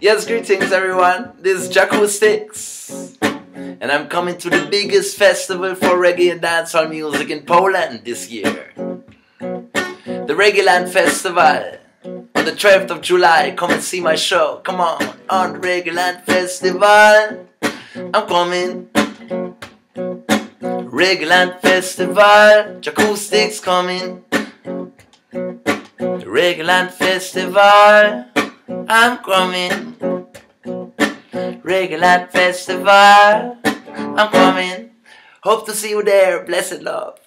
Yes, greetings everyone. This is Jahcoustix. And I'm coming to the biggest festival for reggae and dancehall music in Poland this year. The Reggaeland Festival. On the 12th of July, come and see my show. Come on, on the Reggaeland Festival. I'm coming. Reggaeland Festival. Jahcoustix coming. The Reggaeland Festival. I'm coming. Reggaeland Festival. I'm coming. Hope to see you there. Blessed love.